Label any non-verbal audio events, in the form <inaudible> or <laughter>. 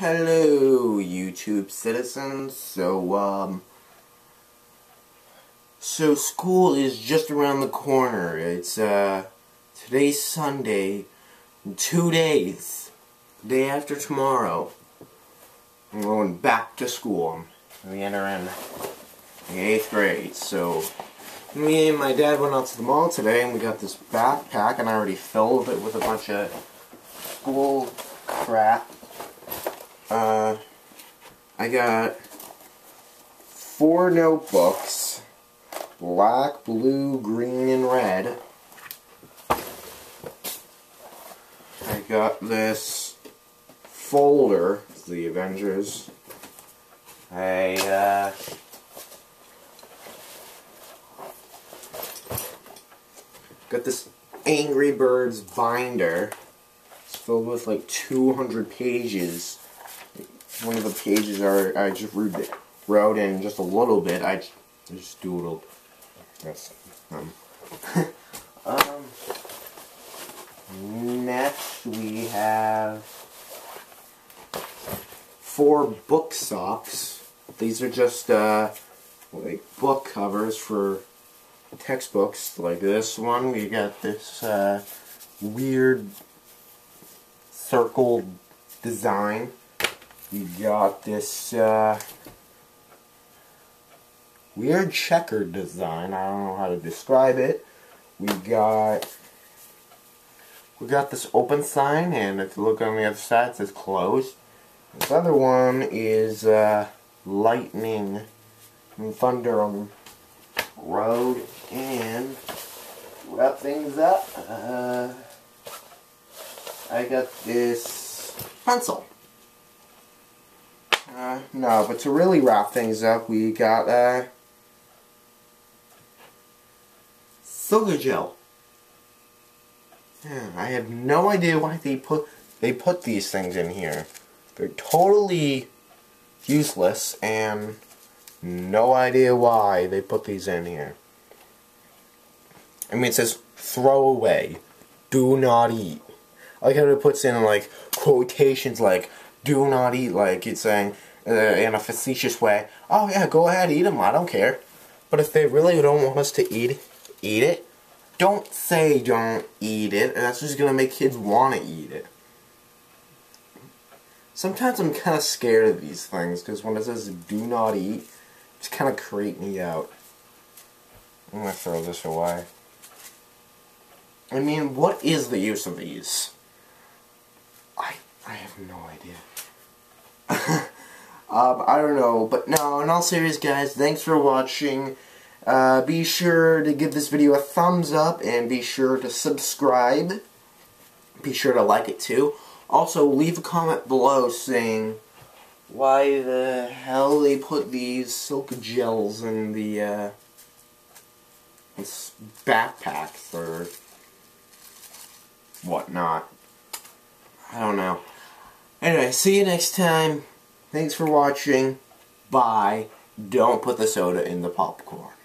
Hello, YouTube citizens. So, um, so school is just around the corner. It's, uh, today's Sunday. Two days, day after tomorrow, I'm going back to school. We enter in the eighth grade. So, me and my dad went out to the mall today, and we got this backpack, and I already filled it with a bunch of school crap. Uh, I got four notebooks, black, blue, green, and red. I got this folder, the Avengers. I, uh, got this Angry Birds binder. It's filled with like 200 pages one of the pages are I just wrote, wrote in just a little bit. I just doodled. Yes. Um. <laughs> um. Next we have four book socks. These are just uh, like book covers for textbooks. Like this one, we got this uh, weird circle design. We got this uh, weird checkered design. I don't know how to describe it. We got we got this open sign, and if you look on the other side, it says closed. This other one is uh, lightning and thunder on road, and wrap things up. Uh, I got this pencil. Uh, no, but to really wrap things up, we got, uh, Silica Gel. I have no idea why they put, they put these things in here. They're totally useless, and no idea why they put these in here. I mean, it says, throw away, do not eat. I like how it puts in, like, quotations like, do not eat, like it's saying uh, in a facetious way, oh yeah, go ahead, eat them, I don't care. But if they really don't want us to eat, eat it, don't say don't eat it, that's just going to make kids want to eat it. Sometimes I'm kind of scared of these things, because when it says do not eat, it's kind of creep me out. I'm to throw this away. I mean, what is the use of these? I I have no idea. <laughs> um, I don't know, but no, in all serious guys, thanks for watching. Uh, be sure to give this video a thumbs up and be sure to subscribe. Be sure to like it too. Also, leave a comment below saying why the hell they put these silica gels in the uh, backpacks or whatnot. I don't know. Anyway, see you next time. Thanks for watching. Bye. Don't put the soda in the popcorn.